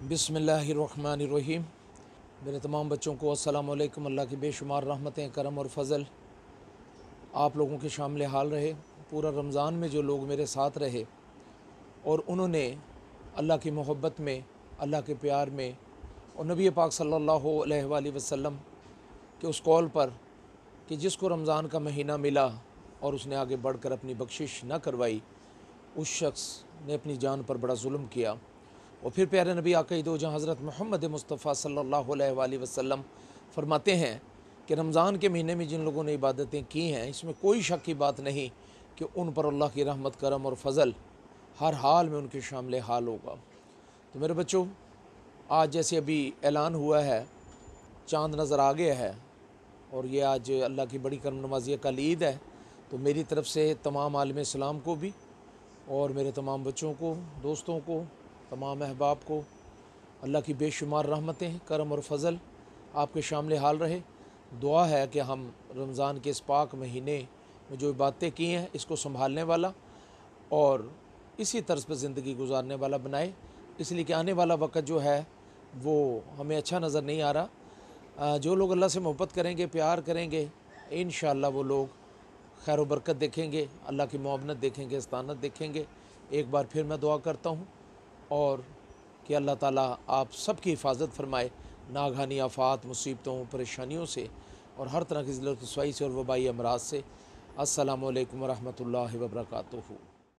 بسم اللہ الرحمن الرحیم۔ میرے تمام بچوں کو السلام علیکم۔ اللہ کی بے شمار رحمتیں، کرم اور فضل آپ لوگوں کے شامل حال رہے۔ پورا رمضان میں جو لوگ میرے ساتھ رہے اور انہوں نے اللہ کی محبت میں، اللہ کے پیار میں اور نبی پاک صلی اللہ علیہ وآلہ وسلم کے اس قول پر کہ جس کو رمضان کا مہینہ ملا اور اس نے آگے بڑھ کر اپنی بخشش نہ کروائی، اس شخص نے اپنی جان پر بڑا ظلم کیا۔ اور پھر پیارے نبی آقا دو جہاں حضرت محمد مصطفیٰ صلی اللہ علیہ وآلہ وسلم فرماتے ہیں کہ رمضان کے مہینے میں جن لوگوں نے عبادتیں کی ہیں، اس میں کوئی شک کی بات نہیں کہ ان پر اللہ کی رحمت، کرم اور فضل ہر حال میں ان کے شامل حال ہوگا۔ تو میرے بچوں، آج جیسے ابھی اعلان ہوا ہے، چاند نظر آ گیا ہے اور یہ آج اللہ کی بڑی کرم نوازی کل عید ہے، تو میری طرف سے تمام عالم اسلام کو بھی اور میرے تمام بچوں کو، دوستوں کو تمام احباب کو اللہ کی بے شمار رحمتیں، کرم اور فضل آپ کے شامل حال رہے۔ دعا ہے کہ ہم رمضان کے اس پاک مہینے میں جو باتیں کی ہیں، اس کو سنبھالنے والا اور اسی طرز پہ زندگی گزارنے والا بنائے۔ اس لیے کہ آنے والا وقت جو ہے، وہ ہمیں اچھا نظر نہیں آ رہا۔ جو لوگ اللہ سے محبت کریں گے، پیار کریں گے، انشاءاللہ وہ لوگ خیر و برکت دیکھیں گے، اللہ کی معاونت دیکھیں گے استانت دیکھیں گے۔ ایک بار پھر میں دعا کرتا ہوں۔ اور کہ اللہ تعالیٰ آپ سب کی حفاظت فرمائے، ناگہانی آفات، مصیبتوں، پریشانیوں سے اور ہر طرح کی ذلت رسوائی سے اور وبائی امراض سے۔ السلام علیکم ورحمۃ اللہ وبرکاتہ۔